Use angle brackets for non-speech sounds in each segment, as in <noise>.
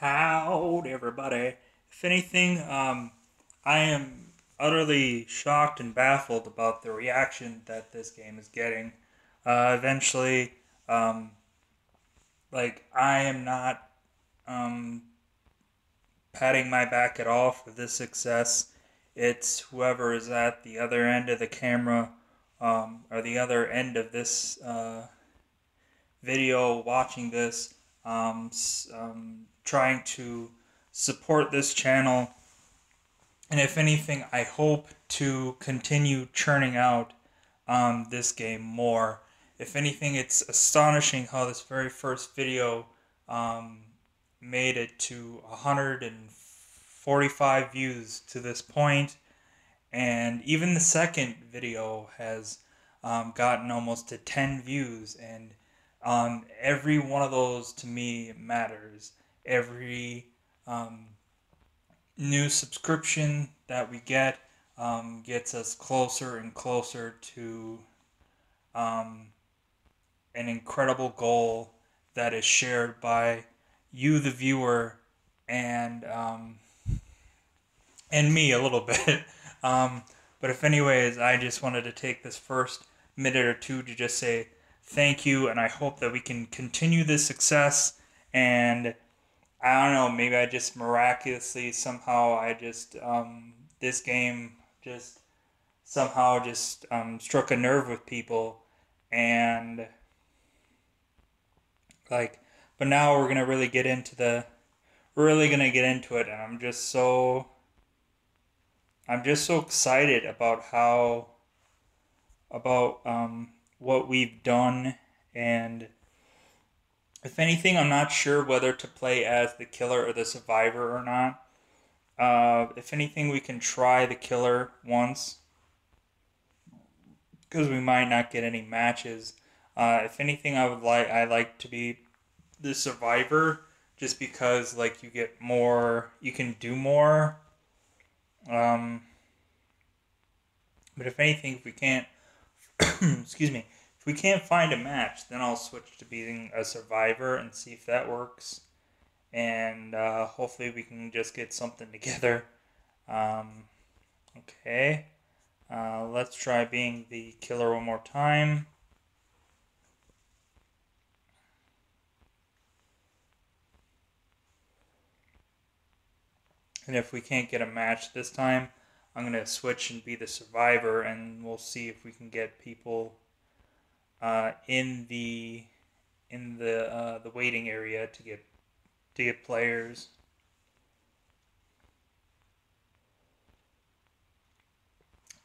Howdy, everybody. If anything, um, I am utterly shocked and baffled about the reaction that this game is getting. Uh, eventually, um, like, I am not um, patting my back at all for this success. It's whoever is at the other end of the camera um, or the other end of this uh, video watching this, um, um, trying to support this channel. And if anything, I hope to continue churning out um, this game more. If anything, it's astonishing how this very first video um, made it to 145 views to this point, and even the second video has um, gotten almost to 10 views, and um, every one of those to me matters. Every um, new subscription that we get um, gets us closer and closer to um, an incredible goal that is shared by you, the viewer, and um, and me a little <laughs> bit. Um, but if anyways, I just wanted to take this first minute or two to just say thank you, and I hope that we can continue this success. And I don't know, maybe I just miraculously somehow I just um, this game just somehow just um, struck a nerve with people, and like, but now we're gonna really get into the, really gonna get into it, and I'm just so. I'm just so excited about how about um, what we've done and if anything i'm not sure whether to play as the killer or the survivor or not. Uh, if anything we can try the killer once because we might not get any matches. Uh, if anything i would like i like to be the survivor just because like you get more you can do more. Um, but if anything if we can't <clears throat> excuse me, if we can't find a match, then I'll switch to being a survivor and see if that works. And uh, hopefully we can just get something <laughs> together. Um, okay. Uh, let's try being the killer one more time. And if we can't get a match this time, I'm gonna switch and be the survivor, and we'll see if we can get people uh, in the in the uh, the waiting area to get to get players.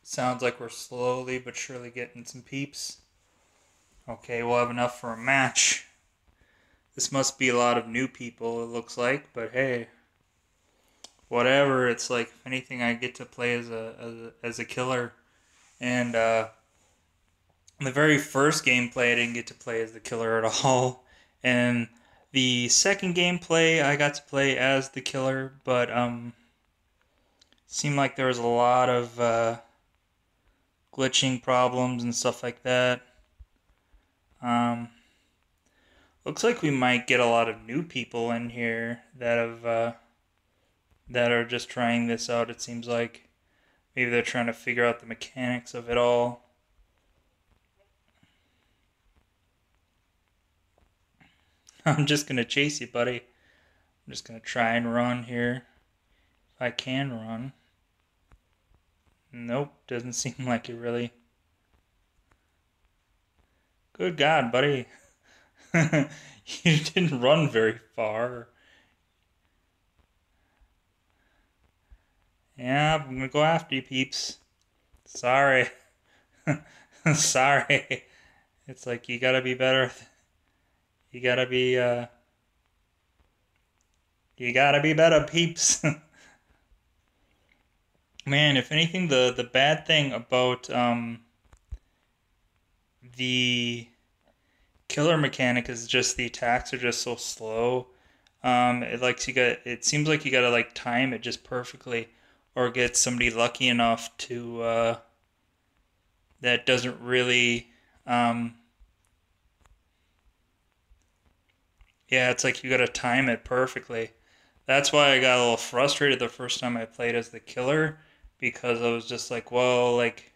Sounds like we're slowly but surely getting some peeps. Okay, we'll have enough for a match. This must be a lot of new people, it looks like, but hey whatever. It's like if anything, I get to play as a as a, as a killer, and uh, the very first gameplay I didn't get to play as the killer at all, and the second gameplay I got to play as the killer, but um, seemed like there was a lot of uh, glitching problems and stuff like that. Um, looks like we might get a lot of new people in here that have. Uh, that are just trying this out. It seems like maybe they're trying to figure out the mechanics of it all. <laughs> I'm just going to chase you, buddy. I'm just going to try and run here. If I can run. Nope, doesn't <laughs> seem like it really. Good God, buddy. <laughs> you didn't run very far. Yeah, I'm gonna go after you, peeps. Sorry. Sorry. It's like you gotta be better. You gotta be, uh. You gotta be better, peeps. <laughs> Man, if anything, the, the bad thing about, um. The killer mechanic is just the attacks are just so slow. Um, it likes you got. It seems like you gotta like time it just perfectly or get somebody lucky enough to uh, that doesn't really um, yeah it's like you got to time it perfectly that's why I got a little frustrated the first time I played as the killer because I was just like, well, like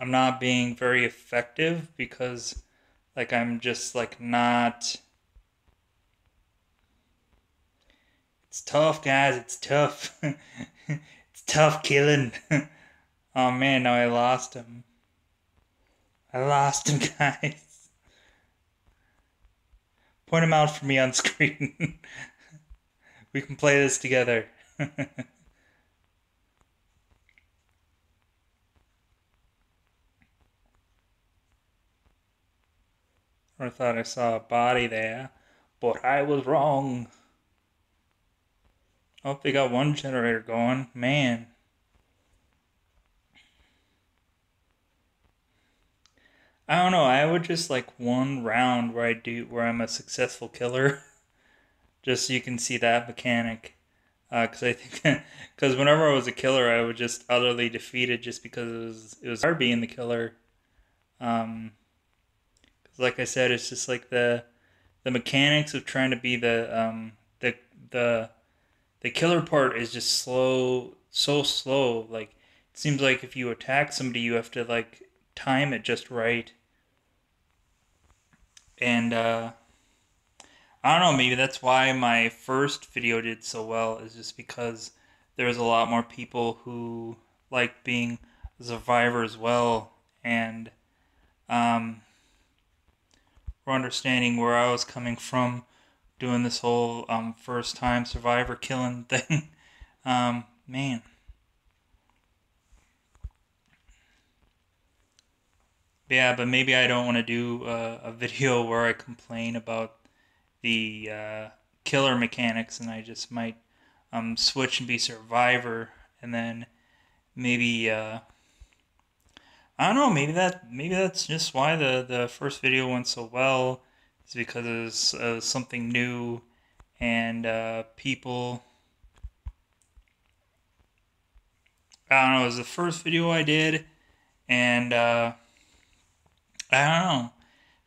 I'm not being very effective because like I'm just like not It's tough, guys. It's tough. <laughs> it's tough killing. <laughs> oh man, now I lost him. I lost him, <laughs> guys. Point him out for me on <laughs> screen. we can play this together. <laughs> I thought I saw a body there, but I was wrong. Oh, they got one generator going. Man. I don't know. I would just like one round where I do where I'm a successful killer, <laughs> just so you can see that mechanic. Because uh, I think <laughs> because whenever I was a killer, I was just utterly defeated just because it was it was hard being the killer. Um, cause like I said, it's just like the the mechanics of trying to be the um the the the killer part is just slow, so slow. Like it seems like if you attack somebody, you have to like time it just right. And uh, I don't know, maybe that's why my first video did so well. Is just because there's a lot more people who like being a survivor as well, and um, we're understanding where I was coming from doing this whole um, first time survivor killing <laughs> thing. um, man. Yeah, but maybe I don't want to do uh, a video <laughs> where I complain about the uh, killer mechanics, and I just might um, switch and be survivor, and then maybe uh, I don't know. Maybe that maybe that's just why the the first video went so well is because it was uh, something new and uh, people. I don't know, it was the first video I did, and uh, I don't know.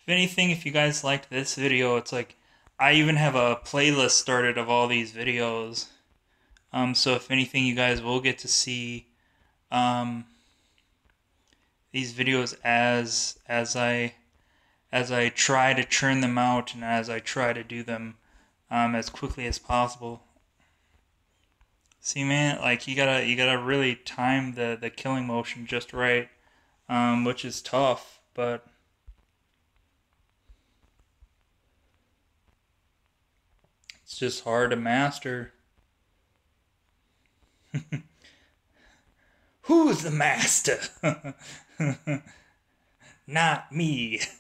If anything, if you guys liked this video, it's like I even have a playlist started of all these videos. Um, so if anything, you guys will get to see um, these videos as as I as I try to churn them out and as I try to do them um, as quickly as possible. See, man, like you gotta you gotta really time the the killing motion just right, um, which is tough, but. It's just hard to master. <laughs> Who's the master? <laughs> not me. <laughs>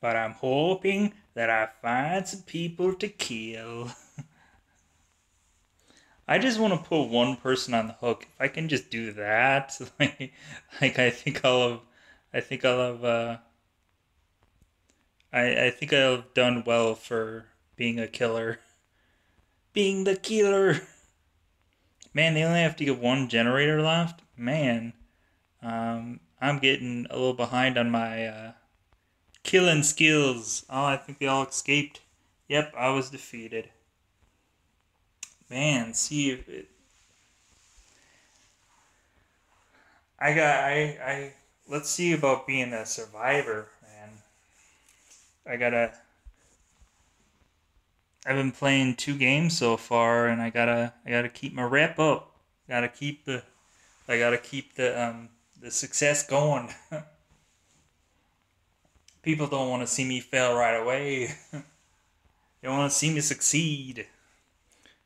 but I'm hoping that I find some people to kill. I just want to put one person on the hook. If I can just do that, <laughs> like, like I think I'll have, I think I'll have, uh, I I think I'll have done well for being a killer <laughs> being the killer. <laughs> Man, they only have to get one generator left. Man, um, I'm getting a little behind on my uh, killing skills. Oh, I think they all escaped. Yep, I was defeated. Man, see if it. I got I I let's see about being a survivor, man. I gotta I've been playing two games so far, and I gotta I gotta keep my rep up. Gotta keep the I gotta keep the um the success going. <laughs> People don't want to see me fail right away. <laughs> they want to see me succeed.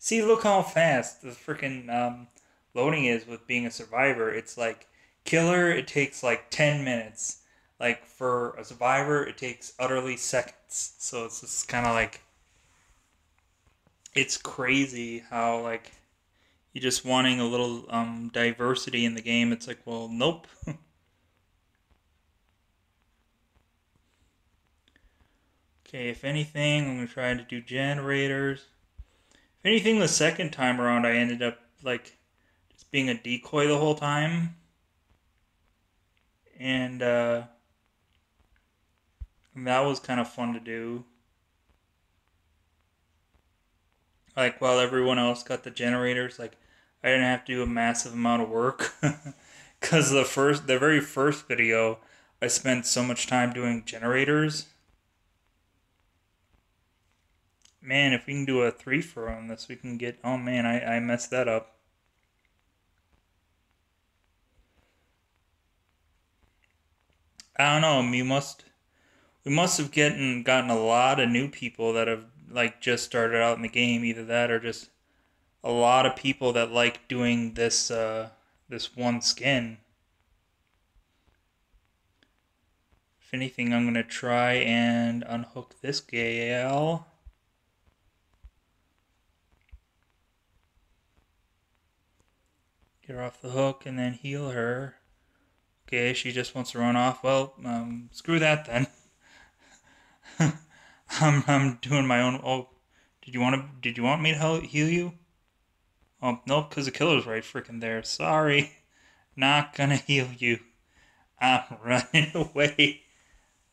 See, look how fast the freaking um, loading is with being a survivor. It's like killer. It takes like ten minutes. Like for a survivor, it takes utterly seconds. So it's just kind of like it's crazy how like you just wanting a little um, diversity in the game. It's like, well, nope. <laughs> okay, if anything, I'm gonna try to do generators. Anything, the second time around, I ended up like just being a decoy the whole time. and uh, that was kind of fun to do. Like while everyone else got the generators, like I didn't have to do a massive amount of work <laughs> because the first, the very first video, I spent so much time doing generators. Man, if we can do a three for on this, we can get. Oh man, I I messed that up. I don't know. We must we must have gotten gotten a lot of new people that have like just started out in the game. Either that or just a lot of people that like doing this uh, this one skin. If anything, I'm gonna try and unhook this gal. Get her off the hook and then heal her. Okay, she just wants to run off. Well, um, screw that then. <laughs> I'm, I'm doing my own. Oh, did you want to? Did you want me to heal you? Oh nope, because the killer's right freaking there. Sorry, <laughs> not gonna heal you. I'm <laughs> running away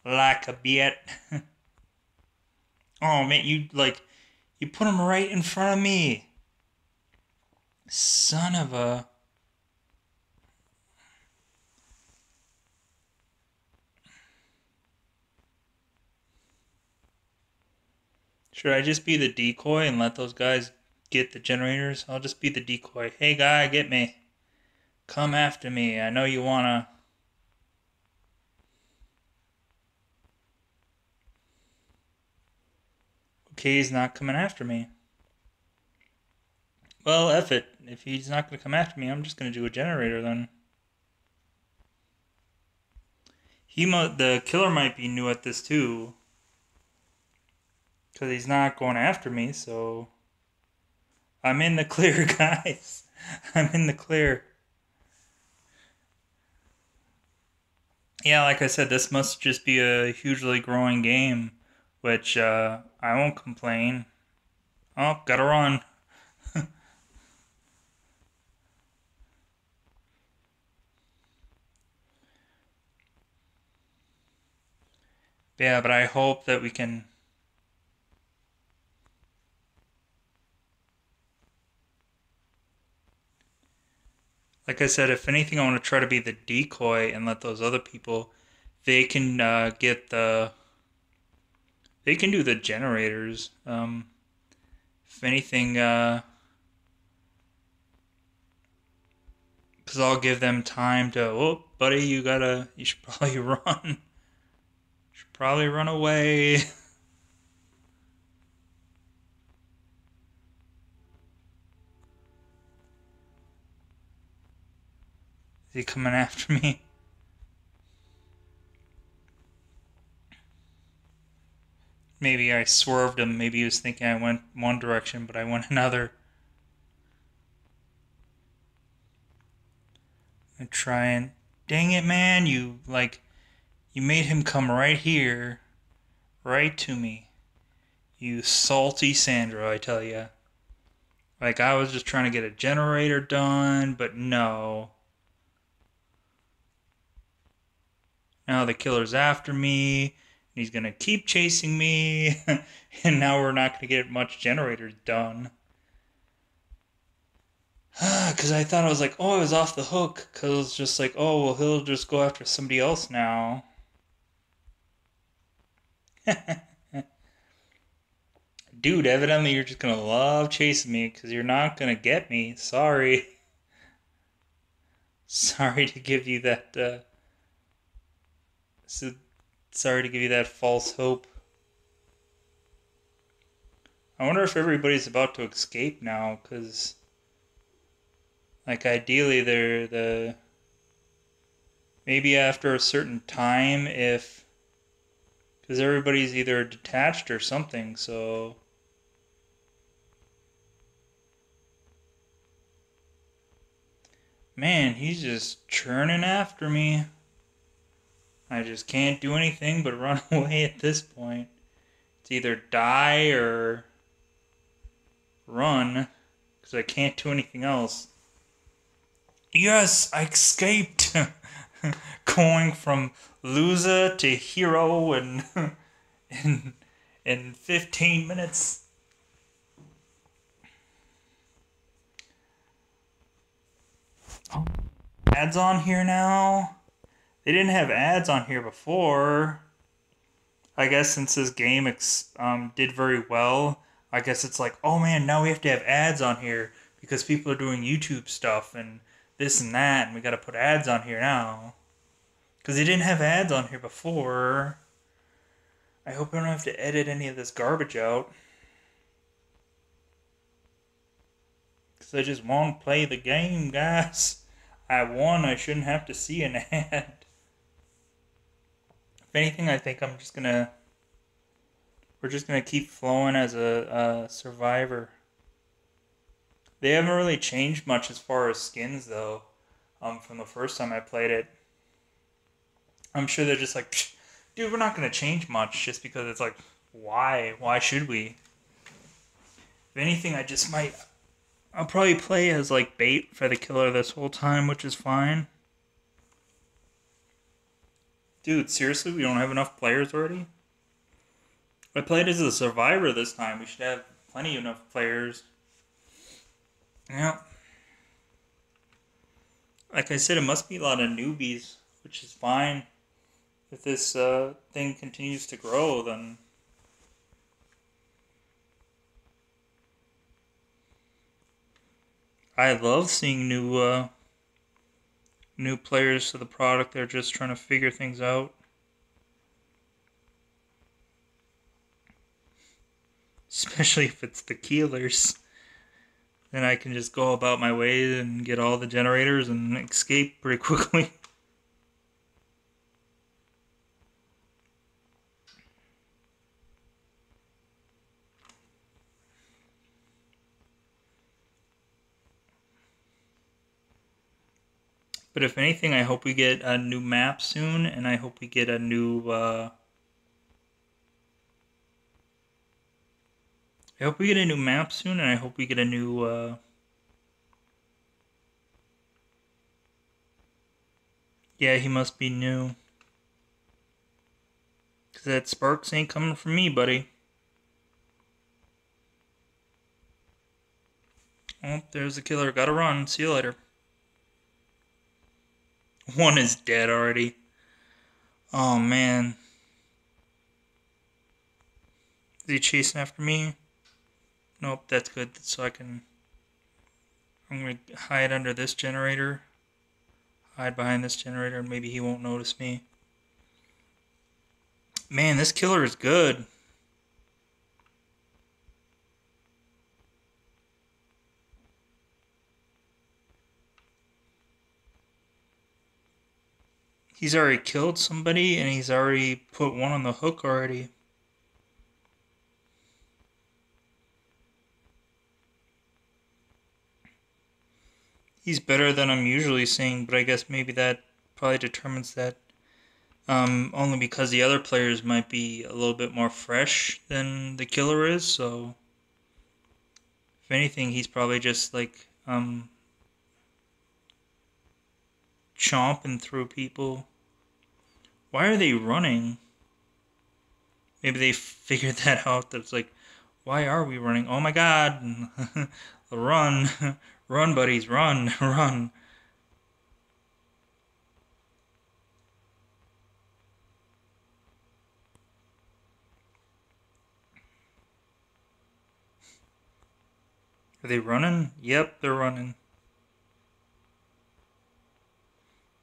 like a bit. oh man, you like you put him right in front of me. Son of a. Should I just be the decoy and let those guys get the generators? I'll just be the decoy. Hey, guy, get me. Come after me. I know you wanna. Okay, he's not coming after me. Well, F it. If he's not gonna come after me, I'm just gonna do a generator then. He mo- the killer might be new at this too. Because he's not going after me, so. I'm in the <laughs> clear, guys. I'm in the clear. Yeah, like I said, this must just be a hugely growing game, which uh, I won't complain. Oh, gotta run. <laughs> yeah, but I hope that we can like I said, if anything, I want to try to be the decoy and let those other people, they can uh, get the, they can do the generators. Um, if anything, uh, because I'll give them time to. Oh, buddy, you gotta. You should <laughs> probably run. Should probably run away. <laughs> Is he coming after me? Maybe I swerved him. Maybe he was thinking I went one direction, but I went <laughs> another. And try and. Dang it, man! You, like. You made him come right here. Right to me. You salty Sandra, I tell ya. Like, I was just trying to get a generator done, but no. Now the killer's after me, and he's gonna keep chasing me, <laughs> and now we're not gonna get much generators done. <sighs> Because I thought I was like, oh, I was off the hook. Because it was just like, oh, well, he'll just go after somebody else now. <laughs> Dude, evidently you're just gonna love chasing me because you're not gonna get me. Sorry. <laughs> Sorry to give you that uh, so sorry to give you that false hope. I wonder if everybody's about to escape now, because, like, ideally, they're the. Maybe after a certain time, if. Because everybody's either detached or something, so. Man, he's just churning after me. I just can't do anything but run <laughs> away at this point. It's either die or run because I can't do anything else. Yes, I escaped. <laughs> going from loser to hero in <laughs> in in 15 minutes. Oh, ads on here now. They didn't have ads on here before. I guess since this game um, did very well, I guess it's like, oh man, now we have to have ads on here because people are doing YouTube stuff and this and that, and we got to put ads on here now. Because they didn't have ads on here before. I hope I don't have to edit any of this garbage out. Because I just won't play the game, guys. I won, I shouldn't have to see an <laughs> ad. If anything, I think I'm just gonna. We're just gonna keep flowing as a, a survivor. They haven't really changed much as far as skins, though, um, from the first time I played it. I'm sure they're just like, dude, we're not gonna change much just because it's like, why? Why should we? If anything, I just might. I'll probably play as like bait for the killer this whole time, which is fine. Dude, seriously, we don't have enough players already? I played as a survivor this time. We should have plenty enough players. Yeah. Like I said, it must be a lot of newbies, which is fine. If this uh, thing continues to grow, then. I love seeing new uh, new players to the product. They're just trying to figure things out. <laughs> Especially if it's the keelers. Then I can just go about my way and get all the generators and escape pretty <laughs> quickly. But if anything, I hope we get a new map soon, and I hope we get a new. Uh, I hope we get a new map soon, and I hope we get a new. Uh, yeah, he must be new. Because that Sparks ain't coming from me, buddy. Oh, there's the killer. Gotta run. See you later. One is dead already. Oh man. Is he chasing after me? Nope, that's good. So I can. I'm gonna hide under this generator. Hide behind this generator, and maybe he won't notice me. Man, this killer is good. He's already killed somebody and he's already put one on the hook already. He's better than I'm usually seeing, but I guess maybe that probably determines that um, only because the other players might be a little bit more fresh than the killer is. So, if anything, he's probably just like um, chomping through people. Why are they running? Maybe they <laughs> figured that out. That's like, why are we running? Oh my god! <laughs> run, <laughs> run, buddies, run, run. Are they running? Yep, they're running.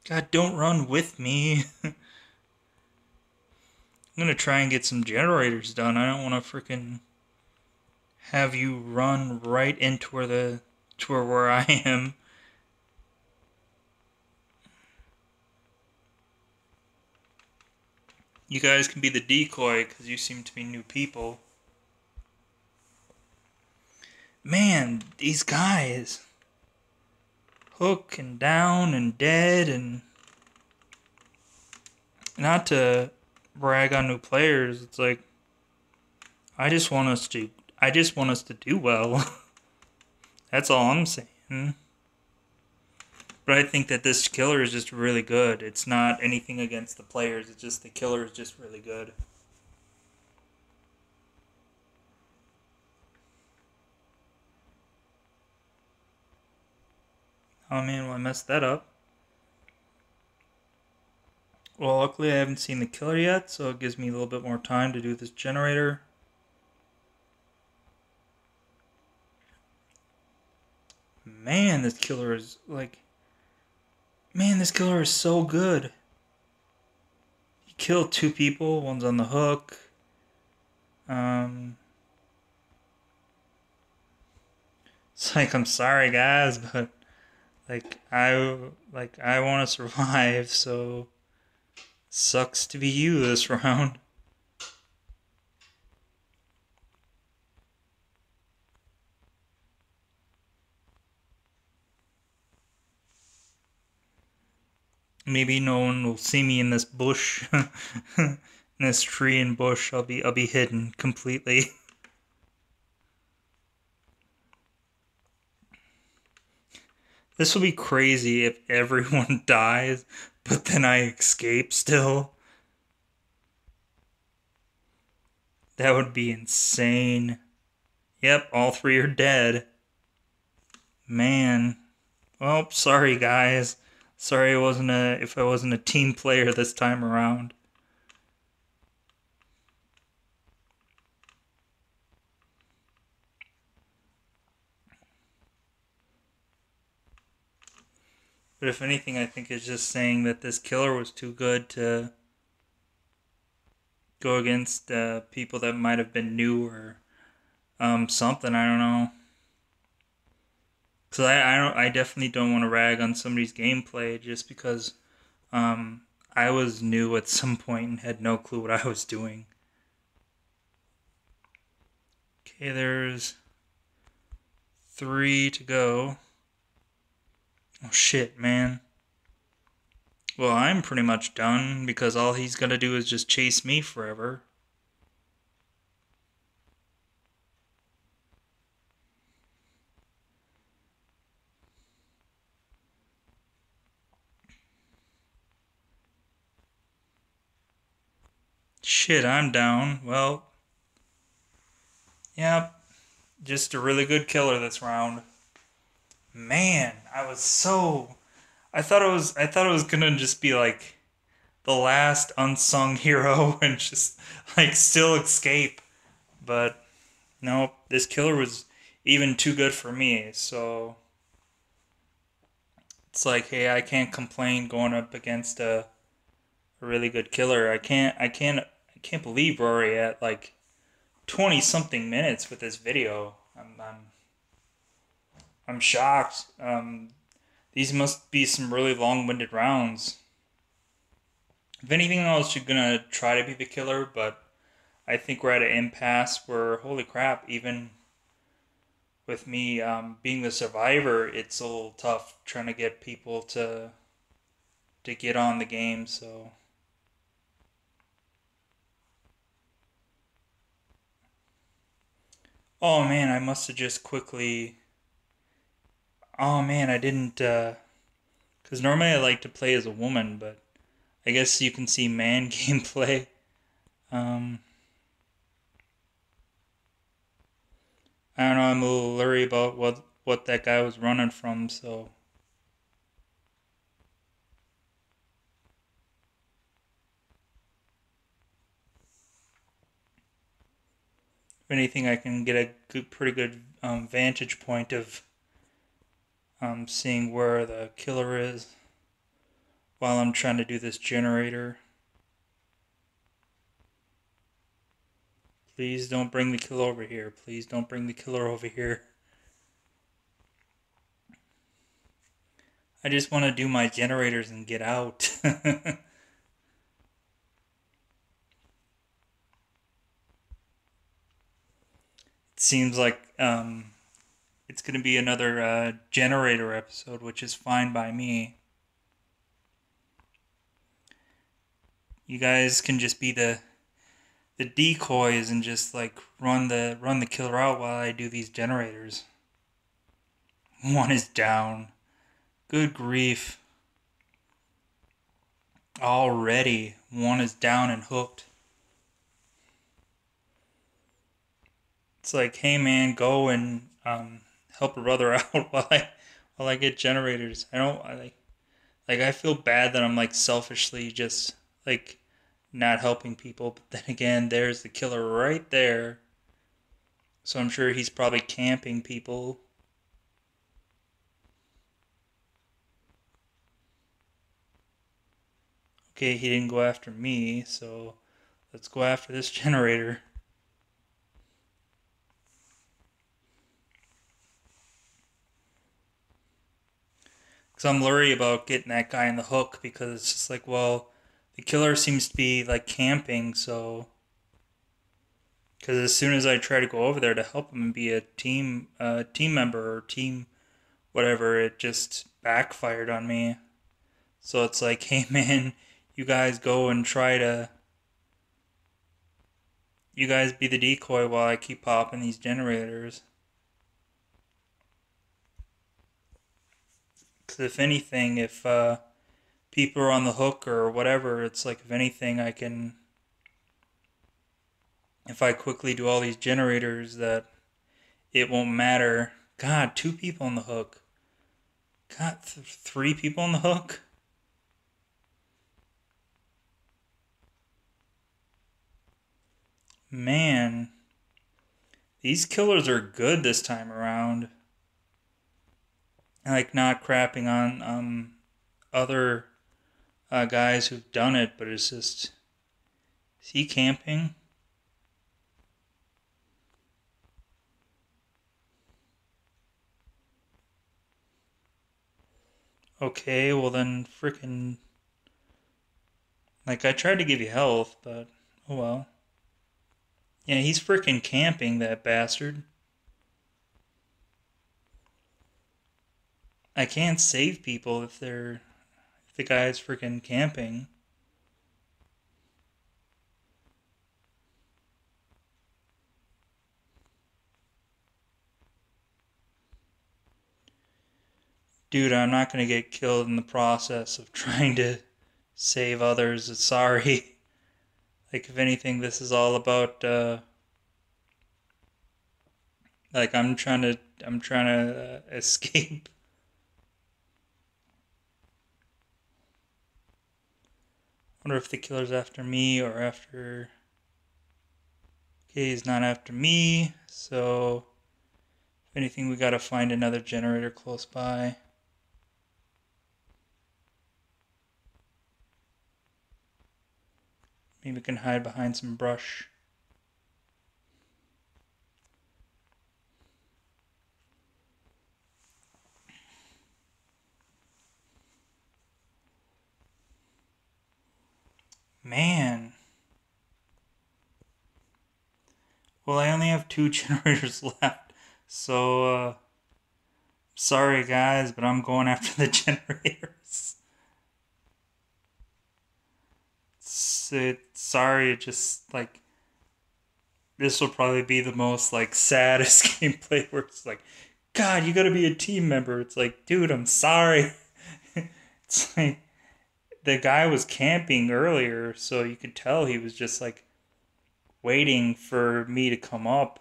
God, don't run with me. I'm gonna try and get some generators done. I don't want to freaking have you run right into where the to where I am. You guys can be the decoy because you seem to be new people. Man, these guys. Hook and down and dead and. Not to brag on new players. It's like I just want us to I just want us to do well. <laughs> That's all I'm saying. But I think that this killer is just really good. It's not anything against the players. It's just the killer is just really good. Oh man, well I messed that up. Well, luckily I haven't seen the killer yet, so it gives me a little bit more time to do this generator. Man, this killer is like... Man, this killer is so good. He killed two people. One's on the hook. Um... It's like, I'm sorry guys, but... Like, I... Like, I want to <laughs> survive, so... Sucks to be you this round. Maybe no one will see me in this bush, <laughs> in this tree and bush. I'll be I'll be hidden completely. <laughs> This will be crazy if everyone <laughs> dies but then I escape still. That would be insane. Yep, all three are dead. Man. Well, sorry guys. Sorry I wasn't a if I wasn't a team player this time around. But if anything, I think it's just saying that this killer was too good to go against uh, people that might have been new or um, something. I don't know. Cause I I don't I definitely don't want to rag on somebody's gameplay just because um, I was new at <laughs> some point and had no clue what I was doing. Okay, there's three to go. Oh shit, man. Well, I'm pretty much done because all he's gonna do is just chase me forever. Shit, I'm down. Well, yep, just a really good killer this round man, I was so I thought it was I thought it was gonna just be like the last unsung hero <laughs> and just like still escape. But no, this killer was even too good for me, so it's like, hey, I can't complain going up against a, a really good killer. I can't I can't I can't believe Rory at like twenty something minutes with this video. I'm, I'm I'm shocked. Um, these must be some really long-winded rounds. If anything, I was gonna try to be the killer, but I think we're at an impasse where, holy crap, even with me um, being the survivor, it's a little tough trying to get people to to get on the game. So. Oh man, I must have just quickly Oh man, I didn't. uh Because normally I like to play as a woman, but I guess you can see man <laughs> gameplay. Um, I don't know. I'm a little leery about what what that guy was running from. So. If anything, I can get a good, pretty good um, vantage point of I'm seeing where the killer is while I'm trying to do this generator. Please don't bring the killer over here. Please don't bring the killer over here. I just want to do my generators and get out. <laughs> it seems like um, it's going to be another uh, generator episode, which is fine by me. You guys can just be the the decoys and just like run the run the killer out while I do these generators. One is down. Good grief. Already, one is down and hooked. It's like, hey man, go and um, help a brother <laughs> out while I while I get generators. I don't I like like I feel bad that I'm like selfishly just like not helping people, but then again, there's the killer right there. So I'm sure he's probably camping people okay, he didn't go after me, so let's go after this <laughs> generator. Because I'm worried about getting that guy in the hook because it's just like, well, the killer seems to be like camping, so. Because as soon as I try to go over there to help him and be a team uh, team member or team whatever, it just backfired on me. So it's like, <laughs> hey man, you guys go and try to you guys be the decoy while I keep popping these generators. If anything, if uh, people are on the hook or whatever, it's like if anything, I can. If I quickly do all these generators, that it won't matter. God, two people on the hook. God, th- three people on the hook. Man, these killers are good this time around. Like not crapping on um other uh, guys who've done it, but it's just is he camping? Okay, well then freaking like I tried to give you health, but oh well. Yeah, he's freaking camping, that bastard. I can't save people if they're. if the guy's freaking camping. Dude, I'm not gonna get killed in the process of <laughs> trying to save others. Sorry. Like, if anything, this is all about, uh, like, I'm trying to, I'm trying to uh, <laughs> escape. Wonder if the killer's after me or after. Okay, he's not after me, so if anything, we gotta find another generator close by. Maybe we can hide behind some brush. Man. Well, I only have two <laughs> generators left, so, uh, sorry guys, but I'm going after the <laughs> generators. it, sorry, it just like this will probably be the most like saddest <laughs> gameplay where it's like, God, you gotta be a team member. It's like, dude, I'm sorry. it's like the guy was camping earlier, so you could tell he was just like waiting for me to come up.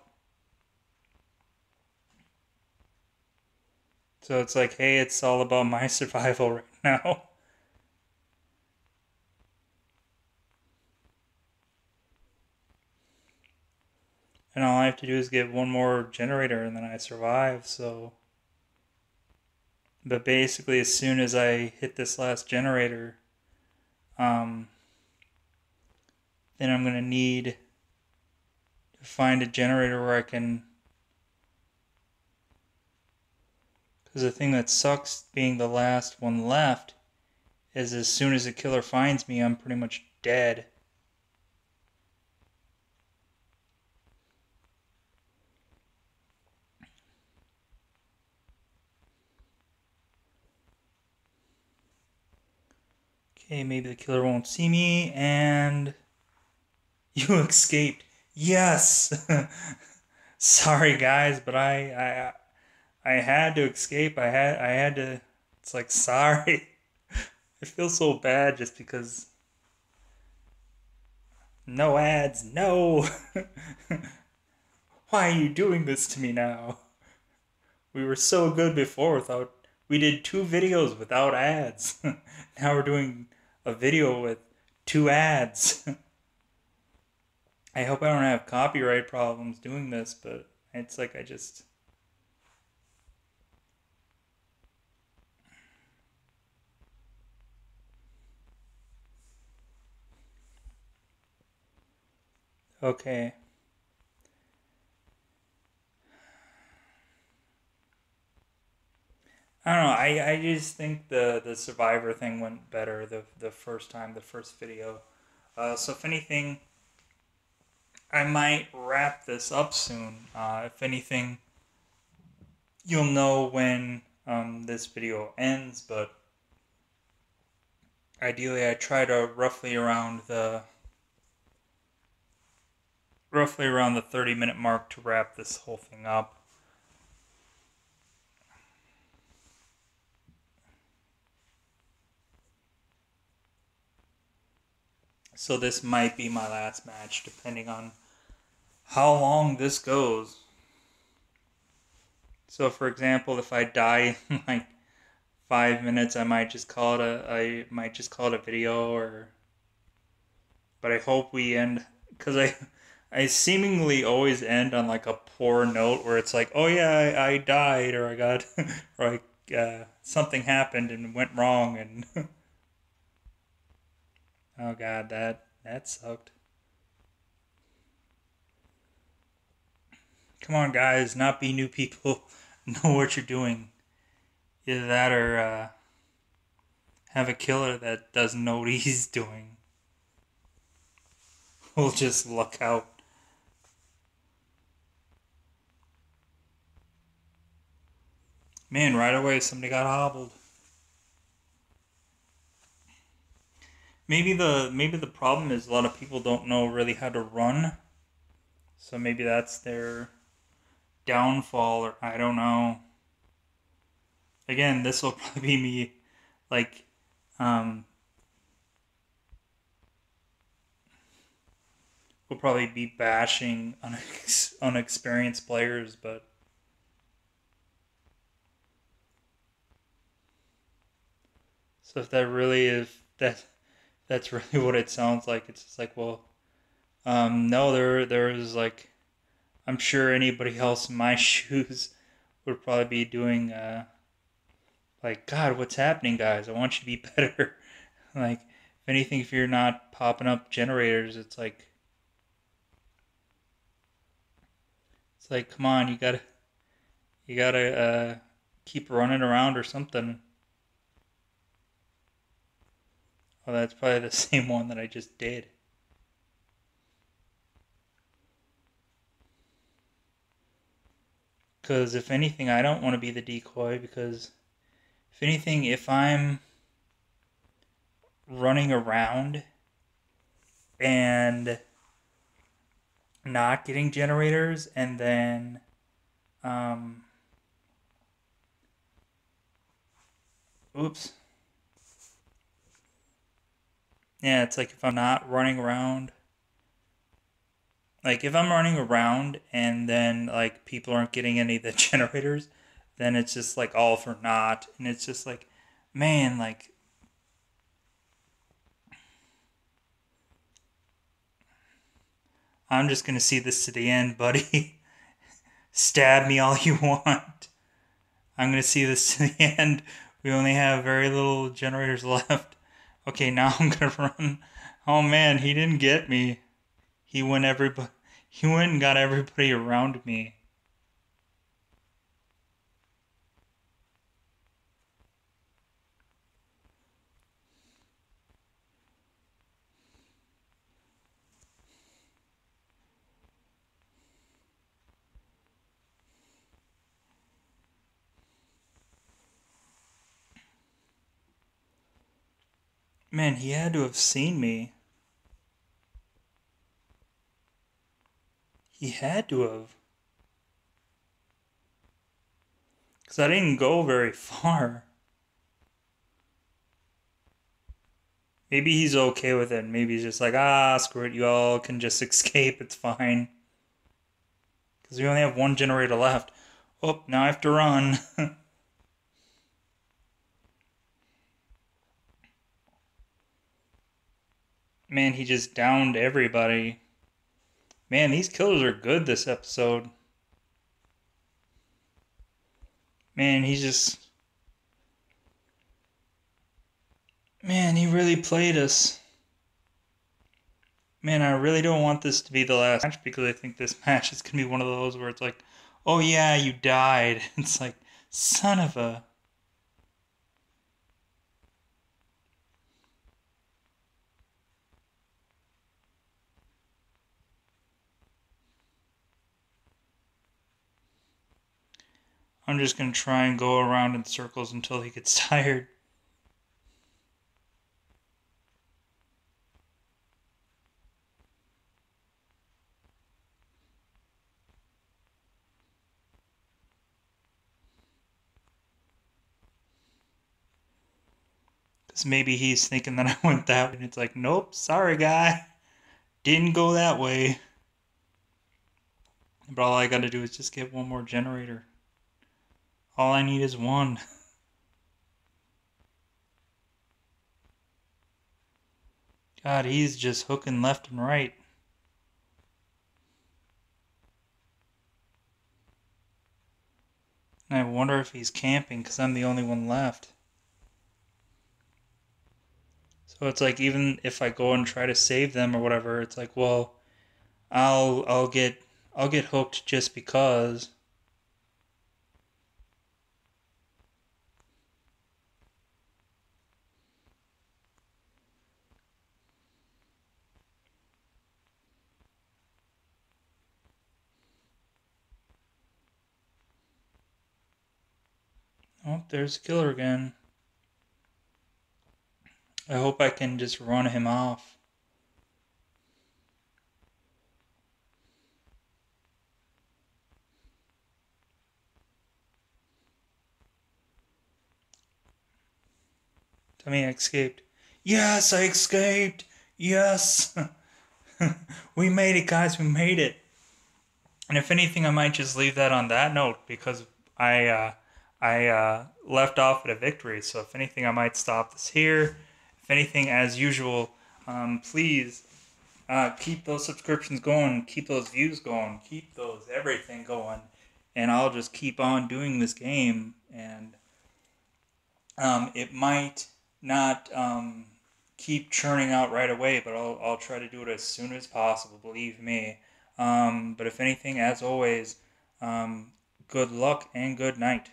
So it's like, hey, it's all about my <laughs> survival right now. and all I have to do is get one more generator and then I survive. So, but basically, as soon as I hit this last generator, um, then I'm gonna need to find a generator where I can. Because the thing that sucks being the last one left is as soon as the killer finds me, I'm pretty much dead. Okay, maybe the killer won't see me, and <laughs> you escaped. Yes. <laughs> Sorry, guys, but I, I, I had to escape. I had, I had to. It's like, sorry. <laughs> I feel so bad just because. No ads, no! Why are you doing this to me now? We were so good before without. We did two videos without ads. now we're doing a video with two ads. <laughs> I hope I don't have copyright problems doing this, but it's like I just. Okay. I don't know. I, I just think the, the Survivor thing went better the, the first time, the first video. Uh, so if anything, I might wrap this up soon. Uh, if anything, you'll know when um, this video ends, but ideally I try to roughly around the roughly around the 30 minute mark to wrap this whole thing up. So this might be my last match, depending on how long this goes. So, for example, if I die <laughs> in like five minutes, I might just call it a I might just call it a video, or. But I hope we end because I <laughs> I seemingly always end on like a poor note where it's like, oh yeah, I, I died, or I got, <laughs> or like uh, something happened and went wrong, and oh god, that that sucked. Come on, guys, not be new people. <laughs> know what you're doing. Either that or uh, have a killer that doesn't know what <laughs> he's doing. We'll just luck out. Man, right away somebody got hobbled. Maybe the maybe the problem is a lot of people don't know really how to run. So maybe that's their downfall or I don't know. Again, this will <laughs> probably be me like um we'll probably be bashing <laughs> unex- unexperienced players, but So if that really is that that's <laughs> really what it sounds like, it's just like, well, um, no, there there is like, I'm sure anybody else in my <laughs> shoes would probably be doing, uh, like, God, what's happening, guys? I want you to be <laughs> better. like, if anything, if you're not popping up generators, it's like, it's like, come on, you gotta, you gotta uh, keep running around or something. Oh, that's probably the <laughs> same one that I just did. Because if anything, I don't want to be the decoy because if anything, if I'm running around and not getting generators and then um, oops yeah, it's like if I'm not running around, like if I'm running around and then like people aren't getting any of the <laughs> generators, then it's just like all for naught. And it's just like, man, like, I'm just to see this to the end, buddy. <laughs> Stab me all you <laughs> want. I'm to see this to the end. We only have very little generators left. Okay, <laughs> now I'm gonna run. Oh man, he didn't get me. He went everybody. He went and got everybody around me. Man, he had to have seen me. He had to have. Because I didn't go very <laughs> far. Maybe he's okay with it. Maybe he's just like, ah, screw it, you all can just <laughs> escape. It's fine. Because we only have one generator left. Oh, now I have to run. <laughs> Man, he just downed everybody. Man, these killers are good this episode. Man, he just. Man, he really played us. Man, I really don't want this to be the last match because I think this <laughs> match is going to be one of those where it's like, oh yeah, you died. <laughs> It's like, son of a. I'm just going to try and go around in circles until he gets <laughs> tired. Because maybe he's thinking that <laughs> I went that way, and it's like, nope, sorry, guy. Didn't go that way. But all I gotta do is just get one more generator. All I need is one. God, he's just hooking left and right. And I wonder if he's camping because I'm the only one left. So it's like even if I go and try to save them or whatever, it's like, well, I'll I'll get I'll get hooked just because. Oh, there's Killer again. I hope I can just run him off. Tell me I escaped. Yes, I escaped. Yes. <laughs> we made it, guys. We made it. And if anything, I might just leave that on that note because I uh, I uh, left off at a victory. So if anything, I might stop this here. If anything, as usual, um, please uh, keep those subscriptions going, keep those views going, keep those everything going, and I'll just keep on doing this game. And um, it might not um, keep churning out right away, but I'll, I'll try to do it as soon as possible, believe me. Um, but if anything, as always, um, good luck and good night.